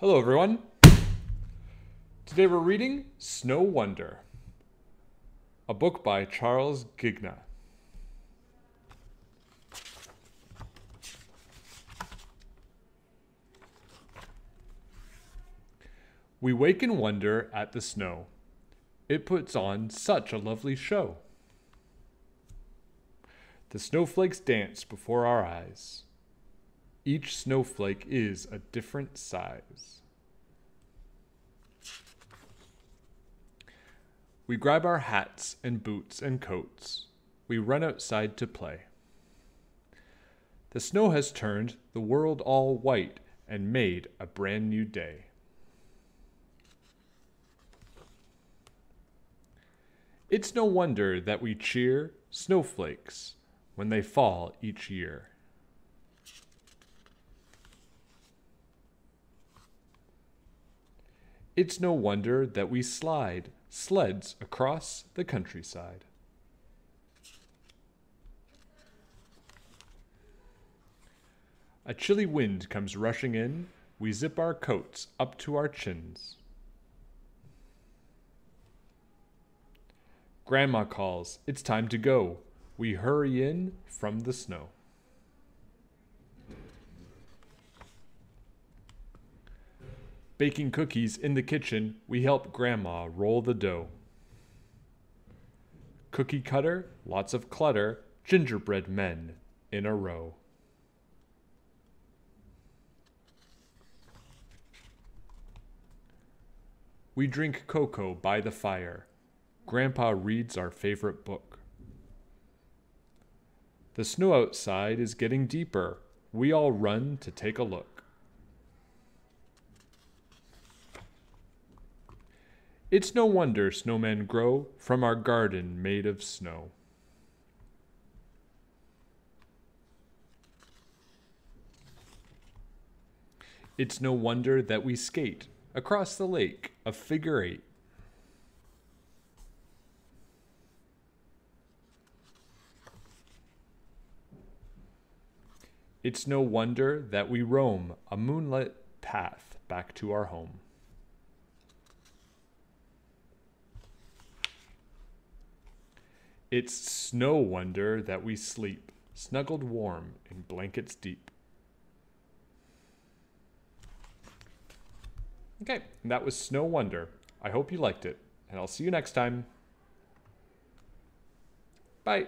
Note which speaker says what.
Speaker 1: Hello, everyone. Today we're reading Snow Wonder, a book by Charles Ghigna. We wake in wonder at the snow. It puts on such a lovely show. The snowflakes dance before our eyes. Each snowflake is a different size. We grab our hats and boots and coats. We run outside to play. The snow has turned the world all white and made a brand new day. It's no wonder that we cheer snowflakes when they fall each year. It's no wonder that we slide sleds across the countryside. A chilly wind comes rushing in. We zip our coats up to our chins. Grandma calls, It's time to go. We hurry in from the snow. Baking cookies in the kitchen, we help Grandma roll the dough. Cookie cutter, lots of clutter, gingerbread men in a row. We drink cocoa by the fire. Grandpa reads our favorite book. The snow outside is getting deeper. We all run to take a look. It's no wonder snowmen grow from our garden made of snow. It's no wonder that we skate across the lake a figure eight. It's no wonder that we roam a moonlit path back to our home. It's snow wonder that we sleep, snuggled warm in blankets deep. Okay, that was Snow Wonder. I hope you liked it, and I'll see you next time. Bye.